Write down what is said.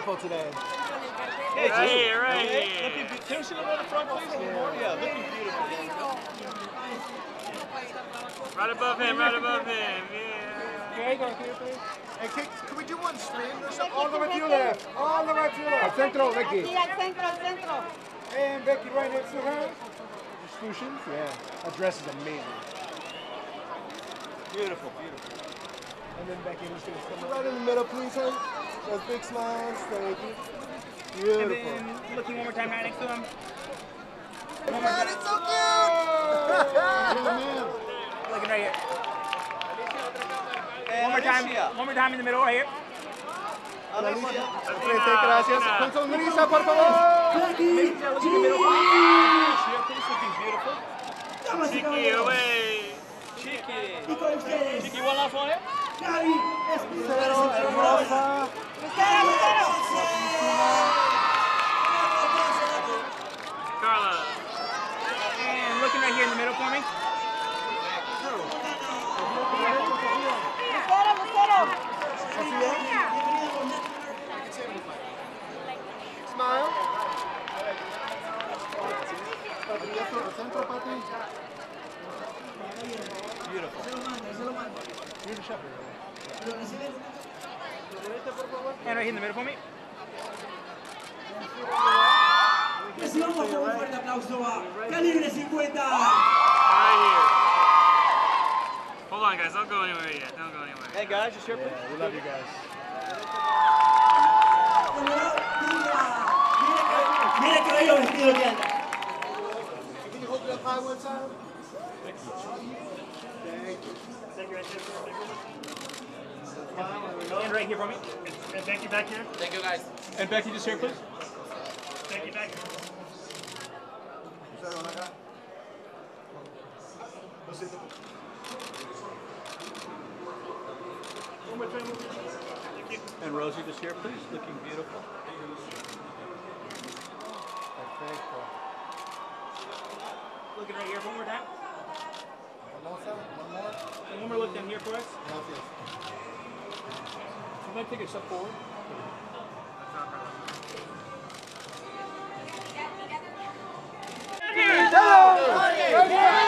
beautiful today. Right here, right here. Looking, be- can we see them on the front, please? Yeah, looking beautiful. Right above him, right above him. Yeah. Hey, can, can we do one spin or something? All the way to your left. All the way to your left. Al centro, Becky. Aquí al centro, centro. And Becky right next to her. Exclusions? Yeah. That dress is amazing. Beautiful, beautiful. And then Becky, who's going to come right in the middle, please, honey. Those big smiles. Thank you. And Beautiful. then looking one more time right next to him. God, it's so cute! Looking right here. One more time. One more time in the middle right here. Alicia, al frente, gracias. Con sonrisa, por favor. Looking beautiful. Chiqui, away. Chiqui. Chiqui, one last one here? Cero, hermosa. Lucero, Lucero. Carla. And looking right here in the middle for me. Lucero, Lucero. Smile. Centro, Pati. Beautiful. Shepherd. And right here in the middle for me. Recibamos con un fuerte aplauso a Calibre 50. Right here. Hold on, guys. Don't go anywhere yet. Don't go anywhere. Hey guys, just here, please. Yeah, we love you guys. Mira qué bello vestido que anda. Can you hold it up high one time? Thank you. And right here for me. And Becky back here. Thank you, guys. And Becky, just here, please. Becky back here. And Rosie, just here, please. Looking beautiful. Looking right here one more time. Hermosa, one more. And one more look down here for us. I'm going to take a step forward. Here.